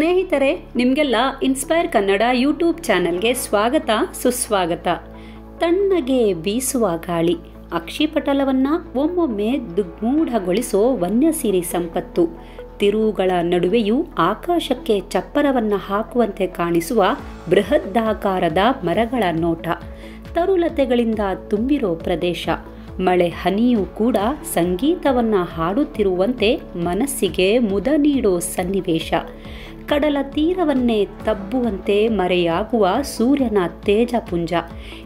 ಸ್ನೇಹಿತರೆ, ನಿಮಗೆಲ್ಲ inspire Kannada YouTube ಚಾನೆಲ್ಗೆ ಸ್ವಾಗತ, ಸುಸ್ವಾಗತ. ತಣ್ಣಗೆ ಬೀಸುವ ಗಾಳಿ ಅಕ್ಷಿಪಟಲವನ್ನು ಒಮ್ಮೊಮ್ಮೆ ದುಗ್ಮೂಢಗೊಳಿಸೋ ವನ್ಯಸಿರಿ ಸಂಪತ್ತು. ತಿರುವುಗಳ ನಡುವೆಯೂ ಆಕಾಶಕ್ಕೆ ಚಪ್ಪರವನ್ನು ಹಾಕುವಂತೆ ಕಾಣಿಸುವ ಬೃಹದ್ದಾಕಾರದ ಮರಗಳ ನೋಟ. ತರುಲತೆಗಳಿಂದ ತುಂಬಿರೋ ಪ್ರದೇಶ. ಮಳೆ ಹನಿಯೂ ಕೂಡ ಸಂಗೀತವನ್ನ ಹಾಡುತ್ತಿರುವಂತೆ ಮನಸ್ಸಿಗೆ ಮುದ ನೀಡೋ ಸನ್ನಿವೇಶ. ಕಡಲ ತೀರವನ್ನೇ ತಬ್ಬುವಂತೆ ಮರೆಯಾಗುವ ಸೂರ್ಯನ ತೇಜಪುಂಜ.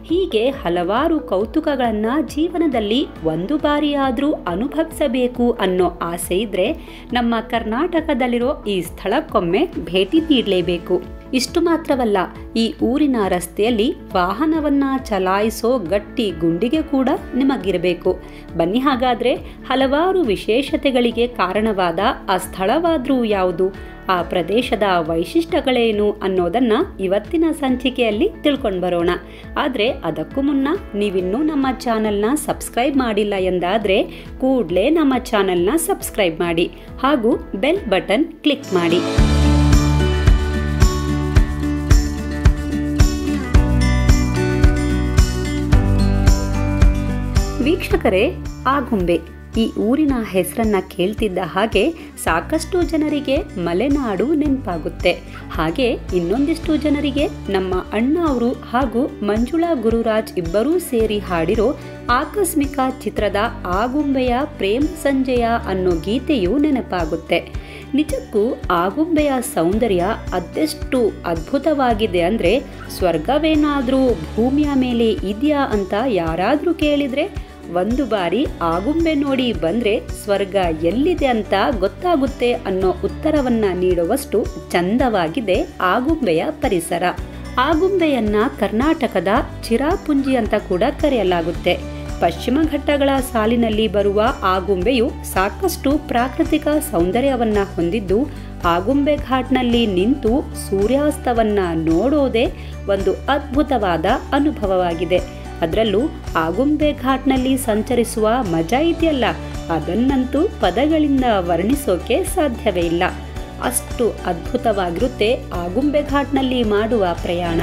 ಹೀಗೆ ಹಲವಾರು ಕೌತುಕಗಳನ್ನು ಜೀವನದಲ್ಲಿ ಒಂದು ಬಾರಿಯಾದರೂ ಅನುಭವಿಸಬೇಕು ಅನ್ನೋ ಆಸೆ ಇದ್ದರೆ ನಮ್ಮ ಕರ್ನಾಟಕದಲ್ಲಿರೋ ಈ ಸ್ಥಳಕ್ಕೊಮ್ಮೆ ಭೇಟಿ ನೀಡಲೇಬೇಕು. ಇಷ್ಟು ಮಾತ್ರವಲ್ಲ, ಈ ಊರಿನ ರಸ್ತೆಯಲ್ಲಿ ವಾಹನವನ್ನ ಚಲಾಯಿಸೋ ಗಟ್ಟಿ ಗುಂಡಿಗೆ ಕೂಡ ನಿಮಗಿರಬೇಕು. ಬನ್ನಿ ಹಾಗಾದ್ರೆ, ಹಲವಾರು ವಿಶೇಷತೆಗಳಿಗೆ ಕಾರಣವಾದ ಆ ಸ್ಥಳವಾದರೂ ಯಾವುದು? ಆ ಪ್ರದೇಶದ ವೈಶಿಷ್ಟ್ಯಗಳೇನು ಅನ್ನೋದನ್ನ ಇವತ್ತಿನ ಸಂಚಿಕೆಯಲ್ಲಿ ತಿಳ್ಕೊಂಡು ಬರೋಣ. ಆದರೆ, ಅದಕ್ಕೂ ಮುನ್ನ ನೀವಿನ್ನೂ ನಮ್ಮ ಚಾನೆಲ್ನ ಸಬ್ಸ್ಕ್ರೈಬ್ ಮಾಡಿಲ್ಲ ಎಂದಾದರೆ, ಕೂಡಲೇ ನಮ್ಮ ಚಾನೆಲ್ನ ಸಬ್ಸ್ಕ್ರೈಬ್ ಮಾಡಿ ಹಾಗೂ ಬೆಲ್ ಬಟನ್ ಕ್ಲಿಕ್ ಮಾಡಿ. ವೀಕ್ಷಕರೇ ಆಗುಂಬೆ ಈ ಊರಿನ ಹೆಸರನ್ನ ಕೇಳ್ತಿದ್ದ ಹಾಗೆ ಸಾಕಷ್ಟು ಜನರಿಗೆ ಮಲೆನಾಡು ನೆನಪಾಗುತ್ತೆ. ಹಾಗೆ ಇನ್ನೊಂದಿಷ್ಟು ಜನರಿಗೆ ನಮ್ಮ ಅಣ್ಣ ಅವರು ಹಾಗೂ ಮಂಜುಳಾ ಗುರುರಾಜ್ ಇಬ್ಬರೂ ಸೇರಿ ಹಾಡಿರೋ ಆಕಸ್ಮಿಕ ಚಿತ್ರದ ಆಗುಂಬೆಯ ಪ್ರೇಮ ಸಂಜಯ ಅನ್ನೋ ಗೀತೆಯು ನೆನಪಾಗುತ್ತೆ. ನಿಜಕ್ಕೂ ಆಗುಂಬೆಯ ಸೌಂದರ್ಯ ಅದೆಷ್ಟು ಅದ್ಭುತವಾಗಿದೆ ಅಂದರೆ, ಸ್ವರ್ಗವೇನಾದರೂ ಭೂಮಿಯ ಮೇಲೆ ಇದೆಯಾ ಅಂತ ಯಾರಾದರೂ ಕೇಳಿದರೆ ಒಂದು ಬಾರಿ ಆಗುಂಬೆ ನೋಡಿ ಬಂದ್ರೆ ಸ್ವರ್ಗ ಎಲ್ಲಿದೆ ಅಂತ ಗೊತ್ತಾಗುತ್ತೆ ಅನ್ನೋ ಉತ್ತರವನ್ನ ನೀಡುವಷ್ಟು ಚಂದವಾಗಿದೆ ಆಗುಂಬೆಯ ಪರಿಸರ. ಆಗುಂಬೆಯನ್ನ ಕರ್ನಾಟಕದ ಚಿರಾಪುಂಜಿ ಅಂತ ಕೂಡ ಕರೆಯಲಾಗುತ್ತೆ. ಪಶ್ಚಿಮ ಘಟ್ಟಗಳ ಸಾಲಿನಲ್ಲಿ ಬರುವ ಆಗುಂಬೆಯು ಸಾಕಷ್ಟು ಪ್ರಾಕೃತಿಕ ಸೌಂದರ್ಯವನ್ನ ಹೊಂದಿದ್ದು ಆಗುಂಬೆ ಘಾಟ್ನಲ್ಲಿ ನಿಂತು ಸೂರ್ಯಾಸ್ತವನ್ನ ನೋಡೋದೇ ಒಂದು ಅದ್ಭುತವಾದ ಅನುಭವವಾಗಿದೆ. ಅದರಲ್ಲೂ ಆಗುಂಬೆ ಘಾಟ್ನಲ್ಲಿ ಸಂಚರಿಸುವ ಮಜಾ ಇದೆಯಲ್ಲ? ಅದನ್ನಂತೂ ಪದಗಳಿಂದ ವರ್ಣಿಸೋಕೆ ಸಾಧ್ಯವೇ ಇಲ್ಲ. ಅಷ್ಟು ಅದ್ಭುತವಾಗಿರುತ್ತೆ ಆಗುಂಬೆ ಘಾಟ್ನಲ್ಲಿ ಮಾಡುವ ಪ್ರಯಾಣ.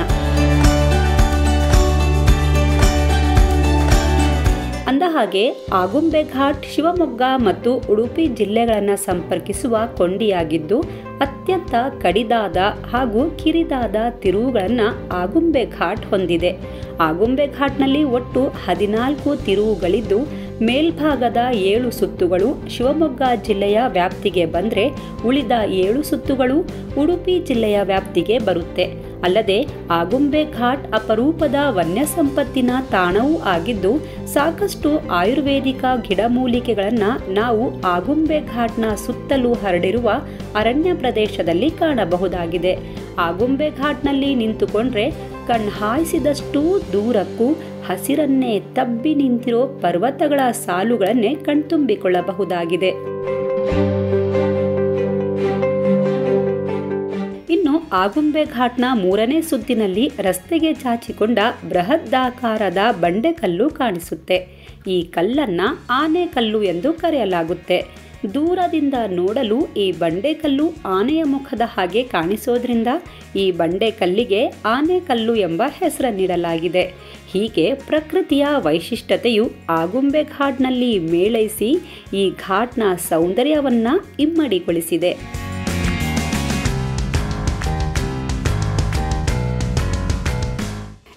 ಅಂದಹಾಗೆ ಆಗುಂಬೆ ಘಾಟ್ ಶಿವಮೊಗ್ಗ ಮತ್ತು ಉಡುಪಿ ಜಿಲ್ಲೆಗಳನ್ನು ಸಂಪರ್ಕಿಸುವ ಕೊಂಡಿಯಾಗಿದ್ದು ಅತ್ಯಂತ ಕಡಿದಾದ ಹಾಗೂ ಕಿರಿದಾದ ತಿರುವುಗಳನ್ನು ಆಗುಂಬೆ ಘಾಟ್ ಹೊಂದಿದೆ. ಆಗುಂಬೆ ಘಾಟ್ನಲ್ಲಿ ಒಟ್ಟು ಹದಿನಾಲ್ಕು ತಿರುವುಗಳಿದ್ದು ಮೇಲ್ಭಾಗದ ಏಳು ಸುತ್ತುಗಳು ಶಿವಮೊಗ್ಗ ಜಿಲ್ಲೆಯ ವ್ಯಾಪ್ತಿಗೆ ಬಂದರೆ ಉಳಿದ ಏಳು ಸುತ್ತುಗಳು ಉಡುಪಿ ಜಿಲ್ಲೆಯ ವ್ಯಾಪ್ತಿಗೆ ಬರುತ್ತೆ. ಅಲ್ಲದೆ ಆಗುಂಬೆ ಘಾಟ್ ಅಪರೂಪದ ವನ್ಯ ಸಂಪತ್ತಿನ ತಾಣವೂ ಆಗಿದ್ದು ಸಾಕಷ್ಟು ಆಯುರ್ವೇದಿಕ ಗಿಡಮೂಲಿಕೆಗಳನ್ನು ನಾವು ಆಗುಂಬೆ ಘಾಟ್ನ ಸುತ್ತಲೂ ಹರಡಿರುವ ಅರಣ್ಯ ಪ್ರದೇಶದಲ್ಲಿ ಕಾಣಬಹುದಾಗಿದೆ. ಆಗುಂಬೆ ಘಾಟ್ನಲ್ಲಿ ನಿಂತುಕೊಂಡ್ರೆ ಕಣ್ಹಾಯಿಸಿದಷ್ಟೂ ದೂರಕ್ಕೂ ಹಸಿರನ್ನೇ ತಬ್ಬಿ ನಿಂತಿರೋ ಪರ್ವತಗಳ ಸಾಲುಗಳನ್ನೇ ಕಣ್ತುಂಬಿಕೊಳ್ಳಬಹುದಾಗಿದೆ. ಇನ್ನು ಆಗುಂಬೆ ಘಾಟ್ನ ಮೂರನೇ ಸುತ್ತಿನಲ್ಲಿ ರಸ್ತೆಗೆ ಚಾಚಿಕೊಂಡ ಬೃಹದ್ದಾಕಾರದ ಬಂಡೆಕಲ್ಲು ಕಾಣಿಸುತ್ತೆ. ಈ ಕಲ್ಲನ್ನ ಆನೆಕಲ್ಲು ಎಂದು ಕರೆಯಲಾಗುತ್ತೆ. ದೂರದಿಂದ ನೋಡಲು ಈ ಬಂಡೆಕಲ್ಲು ಆನೆಯ ಮುಖದ ಹಾಗೆ ಕಾಣಿಸೋದ್ರಿಂದ ಈ ಬಂಡೆಕಲ್ಲಿಗೆ ಆನೆಕಲ್ಲು ಎಂಬ ಹೆಸರು ನೀಡಲಾಗಿದೆ ಹೀಗೆ ಪ್ರಕೃತಿಯ ವೈಶಿಷ್ಟ್ಯತೆಯು ಆಗುಂಬೆ ಘಾಟ್ನಲ್ಲಿ ಮೇಳೈಸಿ ಈ ಘಾಟ್ನ ಸೌಂದರ್ಯವನ್ನು ಇಮ್ಮಡಿಗೊಳಿಸಿದೆ.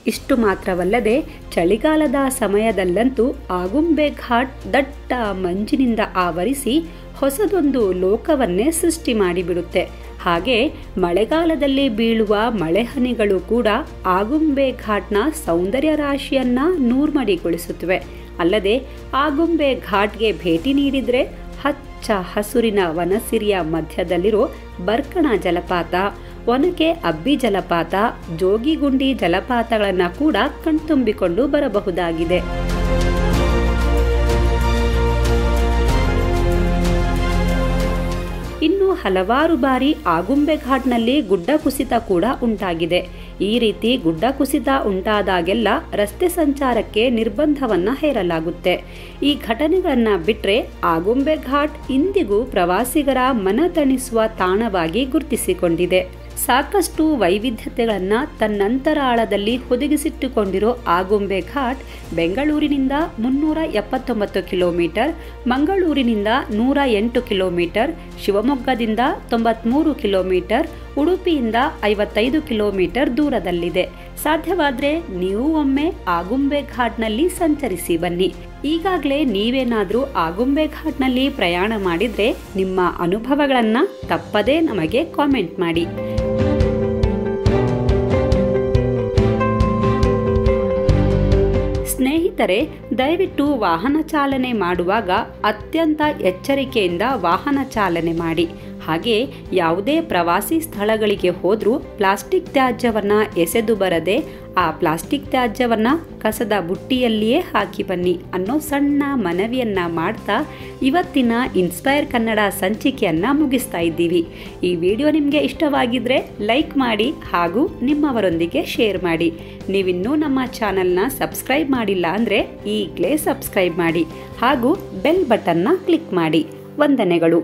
ಇಷ್ಟು ಮಾತ್ರವಲ್ಲದೆ ಚಳಿಗಾಲದ ಸಮಯದಲ್ಲಂತೂ ಆಗುಂಬೆ ಘಾಟ್ ದಟ್ಟ ಮಂಜಿನಿಂದ ಆವರಿಸಿ ಹೊಸದೊಂದು ಲೋಕವನ್ನೇ ಸೃಷ್ಟಿ ಮಾಡಿಬಿಡುತ್ತೆ. ಹಾಗೆ ಮಳೆಗಾಲದಲ್ಲಿ ಬೀಳುವ ಮಳೆಹನಿಗಳು ಕೂಡ ಆಗುಂಬೆ ಘಾಟ್ನ ಸೌಂದರ್ಯ ರಾಶಿಯನ್ನ ನೂರ್ಮಡಿಗೊಳಿಸುತ್ತವೆ. ಅಲ್ಲದೆ ಆಗುಂಬೆ ಘಾಟ್ಗೆ ಭೇಟಿ ನೀಡಿದರೆ ಹಚ್ಚ ಹಸುರಿನ ವನಸಿರಿಯ ಮಧ್ಯದಲ್ಲಿರೋ ಬರ್ಕಣ ಜಲಪಾತ ಒನಕೆ ಅಬ್ಬಿ ಜಲಪಾತ, ಜೋಗಿಗುಂಡಿ ಜಲಪಾತಗಳನ್ನು ಕೂಡ ಕಣ್ತುಂಬಿಕೊಂಡು ಬರಬಹುದಾಗಿದೆ. ಇನ್ನು ಹಲವಾರು ಬಾರಿ ಆಗುಂಬೆ ಘಾಟ್ನಲ್ಲಿ ಗುಡ್ಡ ಕುಸಿತ ಕೂಡ ಉಂಟಾಗಿದೆ. ಈ ರೀತಿ ಗುಡ್ಡ ಕುಸಿತ ಉಂಟಾದಾಗೆಲ್ಲ ರಸ್ತೆ ಸಂಚಾರಕ್ಕೆ ನಿರ್ಬಂಧವನ್ನು ಹೇರಲಾಗುತ್ತೆ. ಈ ಘಟನೆಗಳನ್ನು ಬಿಟ್ಟರೆ ಆಗುಂಬೆ ಘಾಟ್ ಇಂದಿಗೂ ಪ್ರವಾಸಿಗರ ಮನತಣಿಸುವ ತಾಣವಾಗಿ ಗುರುತಿಸಿಕೊಂಡಿದೆ. ಸಾಕಷ್ಟು ವೈವಿಧ್ಯತೆಗಳನ್ನು ತನ್ನಂತರಾಳದಲ್ಲಿ ಹುದುಗಿಸಿಟ್ಟುಕೊಂಡಿರೋ ಆಗುಂಬೆ ಘಾಟ್ ಬೆಂಗಳೂರಿನಿಂದ ಮುನ್ನೂರ ಎಪ್ಪತ್ತೊಂಬತ್ತು ಕಿಲೋಮೀಟರ್, ಮಂಗಳೂರಿನಿಂದ ನೂರ ಎಂಟು ಕಿಲೋಮೀಟರ್, ಶಿವಮೊಗ್ಗದಿಂದ ತೊಂಬತ್ಮೂರು ಕಿಲೋಮೀಟರ್, ಉಡುಪಿಯಿಂದ ಐವತ್ತೈದು ಕಿಲೋಮೀಟರ್ ದೂರದಲ್ಲಿದೆ. ಸಾಧ್ಯವಾದರೆ ನೀವು ಒಮ್ಮೆ ಆಗುಂಬೆ ಘಾಟ್ನಲ್ಲಿ ಸಂಚರಿಸಿ ಬನ್ನಿ. ಈಗಾಗಲೇ ನೀವೇನಾದರೂ ಆಗುಂಬೆ ಘಾಟ್ನಲ್ಲಿ ಪ್ರಯಾಣ ಮಾಡಿದರೆ ನಿಮ್ಮ ಅನುಭವಗಳನ್ನು ತಪ್ಪದೇ ನಮಗೆ ಕಾಮೆಂಟ್ ಮಾಡಿ. ಸ್ನೇಹಿತರೆ ದಯವಿಟ್ಟು ವಾಹನ ಚಾಲನೆ ಮಾಡುವಾಗ ಅತ್ಯಂತ ಎಚ್ಚರಿಕೆಯಿಂದ ವಾಹನ ಚಾಲನೆ ಮಾಡಿ. ಹಾಗೆ ಯಾವುದೇ ಪ್ರವಾಸಿ ಸ್ಥಳಗಳಿಗೆ ಹೋದರೂ ಪ್ಲಾಸ್ಟಿಕ್ ತ್ಯಾಜ್ಯವನ್ನು ಎಸೆದು ಬರದೆ ಆ ಪ್ಲಾಸ್ಟಿಕ್ ತ್ಯಾಜ್ಯವನ್ನು ಕಸದ ಬುಟ್ಟಿಯಲ್ಲಿಯೇ ಹಾಕಿ ಬನ್ನಿ ಅನ್ನೋ ಸಣ್ಣ ಮನವಿಯನ್ನು ಮಾಡ್ತಾ ಇವತ್ತಿನ ಇನ್ಸ್ಪೈರ್ ಕನ್ನಡ ಸಂಚಿಕೆಯನ್ನು ಮುಗಿಸ್ತಾ ಇದ್ದೀವಿ. ಈ ವಿಡಿಯೋ ನಿಮಗೆ ಇಷ್ಟವಾಗಿದ್ದರೆ ಲೈಕ್ ಮಾಡಿ ಹಾಗೂ ನಿಮ್ಮವರೊಂದಿಗೆ ಶೇರ್ ಮಾಡಿ. ನೀವಿನ್ನೂ ನಮ್ಮ ಚಾನಲ್ನ ಸಬ್ಸ್ಕ್ರೈಬ್ ಮಾಡಿಲ್ಲ ಅಂದರೆ ಈಗಲೇ ಸಬ್ಸ್ಕ್ರೈಬ್ ಮಾಡಿ ಹಾಗೂ ಬೆಲ್ ಬಟನ್ನ ಕ್ಲಿಕ್ ಮಾಡಿ. ವಂದನೆಗಳು.